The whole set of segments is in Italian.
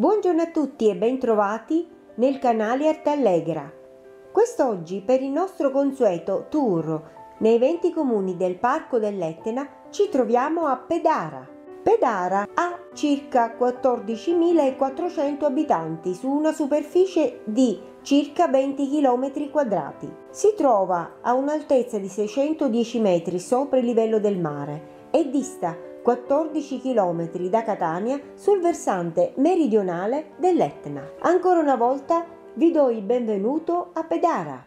Buongiorno a tutti e bentrovati nel canale Arte Allegra. Quest'oggi per il nostro consueto tour nei 20 comuni del Parco dell'Etna ci troviamo a Pedara. Pedara ha circa 14.400 abitanti su una superficie di circa 20 km quadrati. Si trova a un'altezza di 610 metri sopra il livello del mare e dista 14 km da Catania sul versante meridionale dell'Etna. Ancora una volta vi do il benvenuto a Pedara.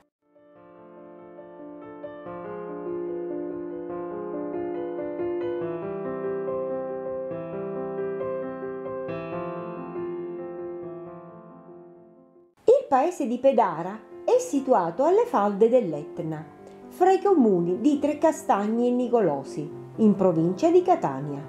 Il paese di Pedara è situato alle falde dell'Etna, fra i comuni di Trecastagni e Nicolosi in provincia di Catania.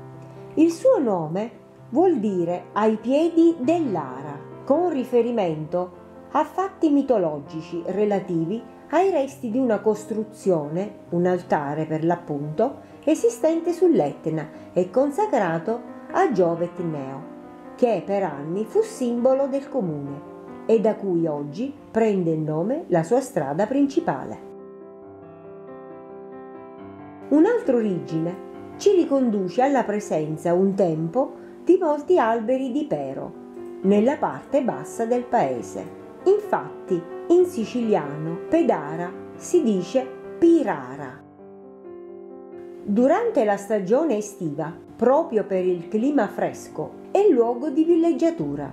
Il suo nome vuol dire ai piedi dell'ara, con riferimento a fatti mitologici relativi ai resti di una costruzione, un altare per l'appunto, esistente sull'Etna e consacrato a Giove Etneo, che per anni fu simbolo del comune e da cui oggi prende il nome la sua strada principale. Un'altra origine ci riconduce alla presenza un tempo di molti alberi di pero nella parte bassa del paese. Infatti, in siciliano pedara si dice pirara. Durante la stagione estiva, proprio per il clima fresco, è luogo di villeggiatura.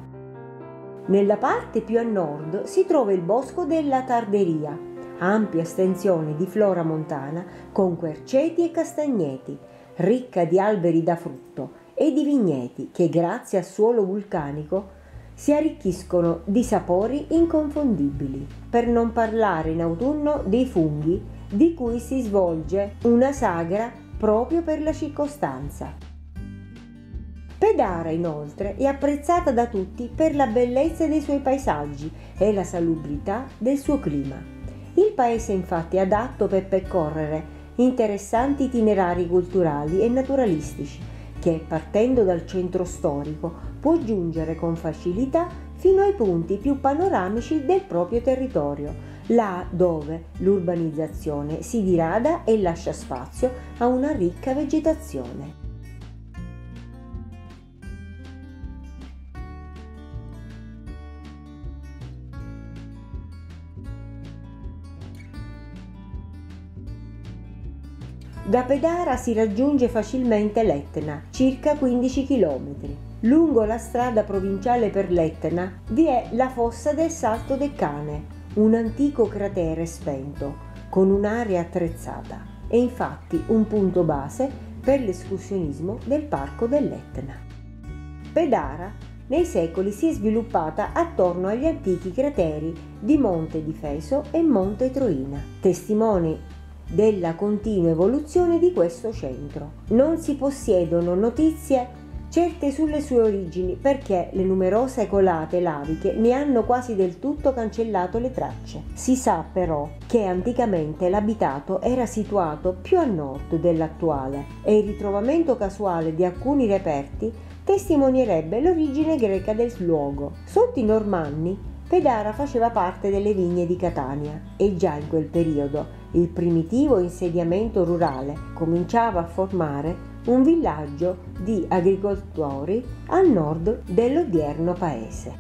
Nella parte più a nord si trova il bosco della Tarderia, ampia estensione di flora montana con querceti e castagneti, ricca di alberi da frutto e di vigneti che grazie al suolo vulcanico si arricchiscono di sapori inconfondibili, per non parlare in autunno dei funghi di cui si svolge una sagra proprio per la circostanza. Pedara inoltre è apprezzata da tutti per la bellezza dei suoi paesaggi e la salubrità del suo clima. Il paese infatti è adatto per percorrere interessanti itinerari culturali e naturalistici che, partendo dal centro storico, può giungere con facilità fino ai punti più panoramici del proprio territorio, là dove l'urbanizzazione si dirada e lascia spazio a una ricca vegetazione. Da Pedara si raggiunge facilmente l'Etna, circa 15 km. Lungo la strada provinciale per l'Etna vi è la fossa del Salto del Cane, un antico cratere spento, con un'area attrezzata. È infatti un punto base per l'escursionismo del parco dell'Etna. Pedara nei secoli si è sviluppata attorno agli antichi crateri di Monte Difeso e Monte Troina, testimoni della continua evoluzione di questo centro. Non si possiedono notizie certe sulle sue origini perché le numerose colate laviche ne hanno quasi del tutto cancellato le tracce. Si sa però che anticamente l'abitato era situato più a nord dell'attuale e il ritrovamento casuale di alcuni reperti testimonierebbe l'origine greca del luogo. Sotto i Normanni Pedara faceva parte delle vigne di Catania e già in quel periodo il primitivo insediamento rurale cominciava a formare un villaggio di agricoltori a nord dell'odierno paese.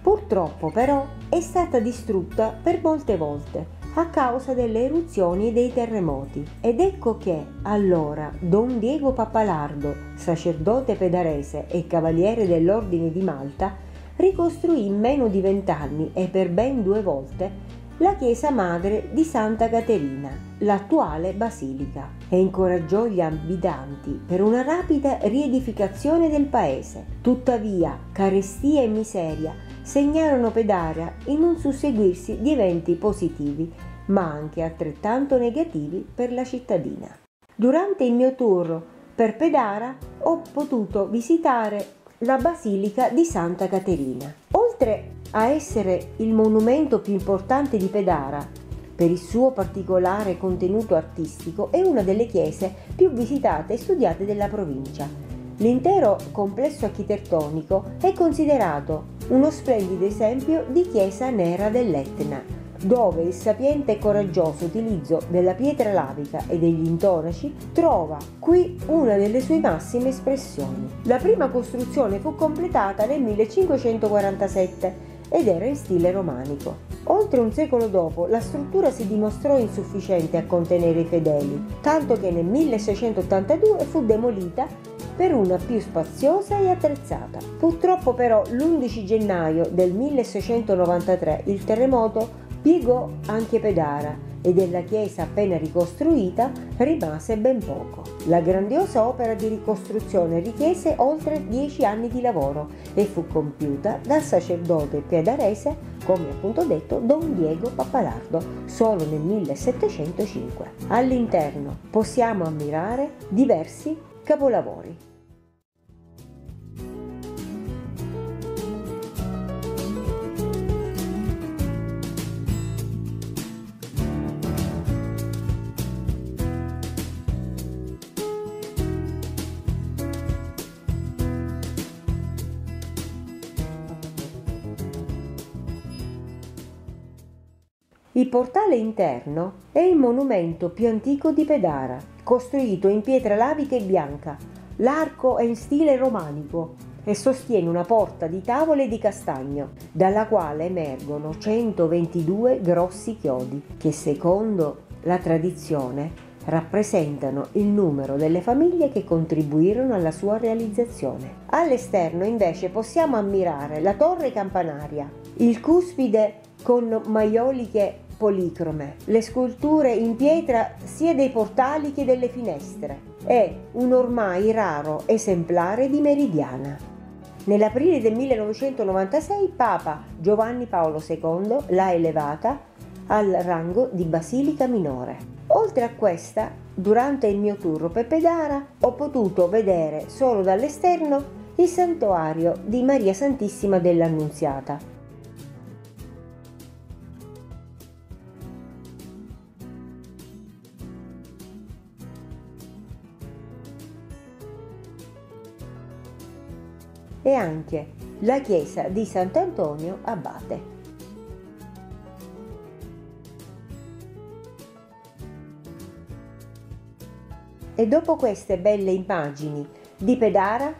Purtroppo però è stata distrutta per molte volte a causa delle eruzioni e dei terremoti ed ecco che allora Don Diego Pappalardo, sacerdote pedarese e cavaliere dell'Ordine di Malta, ricostruì in meno di vent'anni e per ben due volte la chiesa madre di Santa Caterina, l'attuale basilica, e incoraggiò gli abitanti per una rapida riedificazione del paese. Tuttavia, carestia e miseria segnarono Pedara in un susseguirsi di eventi positivi, ma anche altrettanto negativi per la cittadina. Durante il mio tour per Pedara ho potuto visitare la Basilica di Santa Caterina. Oltre a essere il monumento più importante di Pedara per il suo particolare contenuto artistico, è una delle chiese più visitate e studiate della provincia. L'intero complesso architettonico è considerato uno splendido esempio di chiesa nera dell'Etna, dove il sapiente e coraggioso utilizzo della pietra lavica e degli intonaci trova qui una delle sue massime espressioni. La prima costruzione fu completata nel 1547 ed era in stile romanico. Oltre un secolo dopo la struttura si dimostrò insufficiente a contenere i fedeli, tanto che nel 1682 fu demolita per una più spaziosa e attrezzata. Purtroppo però l'11 gennaio del 1693 il terremoto piegò anche Pedara e della chiesa appena ricostruita rimase ben poco. La grandiosa opera di ricostruzione richiese oltre dieci anni di lavoro e fu compiuta dal sacerdote pedarese, come appunto detto, Don Diego Pappalardo, solo nel 1705. All'interno possiamo ammirare diversi capolavori. Il portale interno è il monumento più antico di Pedara, costruito in pietra lavica e bianca. L'arco è in stile romanico e sostiene una porta di tavole di castagno, dalla quale emergono 122 grossi chiodi, che secondo la tradizione rappresentano il numero delle famiglie che contribuirono alla sua realizzazione. All'esterno invece possiamo ammirare la torre campanaria, il cuspide con maioliche policrome, le sculture in pietra sia dei portali che delle finestre. È un ormai raro esemplare di meridiana. Nell'aprile del 1996 Papa Giovanni Paolo II l'ha elevata al rango di basilica minore. Oltre a questa, durante il mio tour per Pedara ho potuto vedere solo dall'esterno il santuario di Maria Santissima dell'Annunziata, e anche la chiesa di Sant'Antonio Abate. E dopo queste belle immagini di Pedara,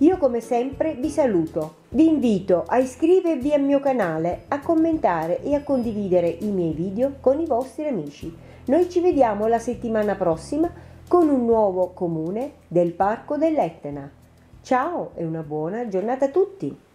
io come sempre vi saluto. Vi invito a iscrivervi al mio canale, a commentare e a condividere i miei video con i vostri amici. Noi ci vediamo la settimana prossima con un nuovo comune del Parco dell'Etna. Ciao e una buona giornata a tutti!